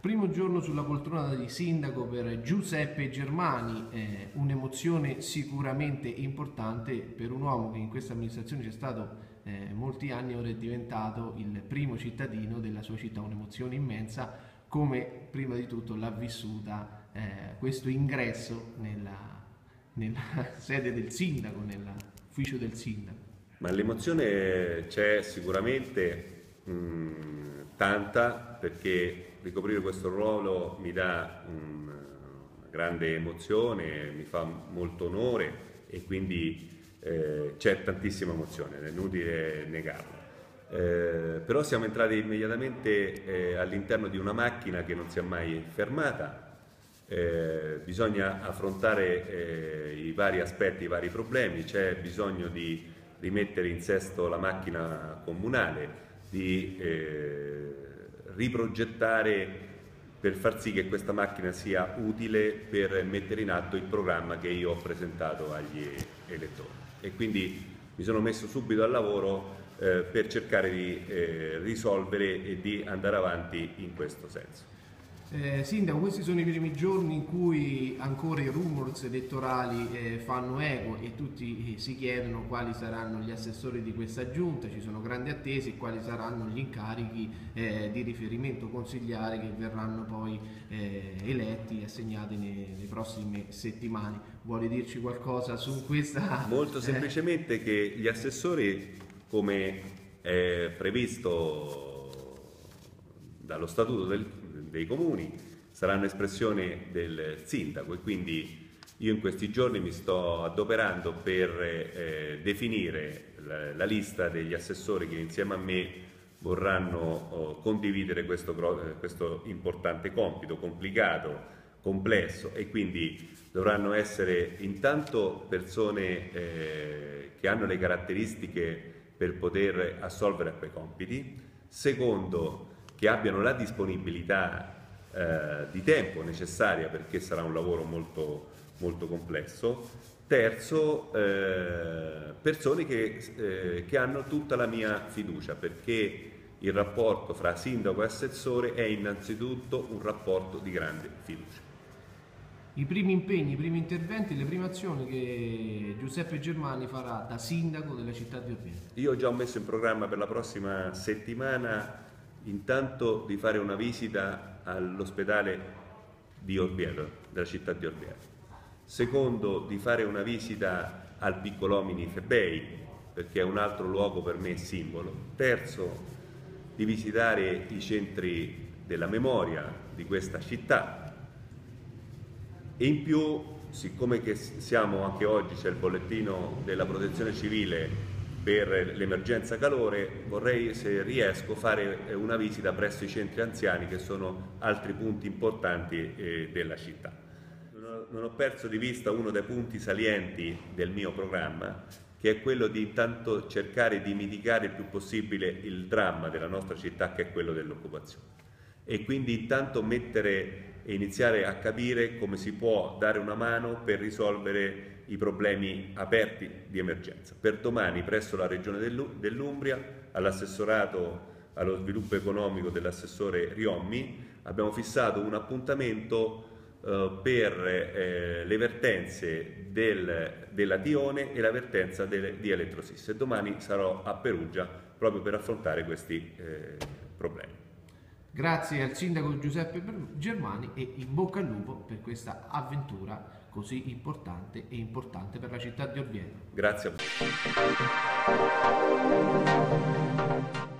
Primo giorno sulla poltrona di sindaco per Giuseppe Germani, eh, un'emozione sicuramente importante per un uomo che in questa amministrazione c'è stato eh, molti anni, ora è diventato il primo cittadino della sua città, un'emozione immensa, come prima di tutto l'ha vissuta eh, questo ingresso nella, nella sede del sindaco, nell'ufficio del sindaco. Ma l'emozione c'è sicuramente mh, tanta perché ricoprire questo ruolo mi dà una grande emozione, mi fa molto onore e quindi eh, c'è tantissima emozione, è inutile negarlo. Eh, però siamo entrati immediatamente eh, all'interno di una macchina che non si è mai fermata, eh, bisogna affrontare eh, i vari aspetti, i vari problemi, c'è bisogno di rimettere in sesto la macchina comunale, di eh, riprogettare per far sì che questa macchina sia utile per mettere in atto il programma che io ho presentato agli elettori. E quindi mi sono messo subito al lavoro eh, per cercare di eh, risolvere e di andare avanti in questo senso. Eh, Sindaco, questi sono i primi giorni in cui ancora i rumors elettorali eh, fanno eco e tutti eh, si chiedono quali saranno gli assessori di questa giunta, ci sono grandi attese e quali saranno gli incarichi eh, di riferimento consigliare che verranno poi eh, eletti e assegnati nelle prossime settimane. Vuole dirci qualcosa su questa? Molto eh, semplicemente che gli assessori, come è previsto dallo statuto del, dei comuni saranno espressione del sindaco e quindi io in questi giorni mi sto adoperando per eh, definire la, la, lista degli assessori che insieme a me vorranno oh, condividere questo, questo importante compito complicato, complesso e quindi dovranno essere intanto persone eh, che hanno le caratteristiche per poter assolvere quei compiti, secondo che abbiano la disponibilità eh, di tempo necessaria perché sarà un lavoro molto, molto complesso. Terzo, eh, persone che, eh, che hanno tutta la mia fiducia perché il rapporto fra sindaco e assessore è innanzitutto un rapporto di grande fiducia. I primi impegni, i primi interventi, le prime azioni che Giuseppe Germani farà da sindaco della città di Orvieto. Io ho già messo in programma per la prossima settimana intanto di fare una visita all'ospedale di Orvieto, della città di Orvieto. Secondo, di fare una visita al Piccolomini Febei, perché è un altro luogo per me simbolo. Terzo, di visitare i centri della memoria di questa città. E in più, siccome che siamo anche oggi, c'è il bollettino della protezione civile per l'emergenza calore vorrei se riesco fare una visita presso i centri anziani che sono altri punti importanti eh, della città. Non ho perso di vista uno dei punti salienti del mio programma che è quello di intanto cercare di mitigare il più possibile il dramma della nostra città che è quello dell'occupazione e quindi intanto mettere e iniziare a capire come si può dare una mano per risolvere i problemi aperti di emergenza. Per domani presso la Regione dell'Umbria, all'assessorato allo sviluppo economico dell'assessore Riommi, abbiamo fissato un appuntamento eh, per eh, le vertenze del, della Tione e la vertenza del, di Elettrosis e domani sarò a Perugia proprio per affrontare questi eh, problemi. Grazie al sindaco Giuseppe Germani e in bocca al lupo per questa avventura così importante e importante per la città di Orvieto. Grazie a voi.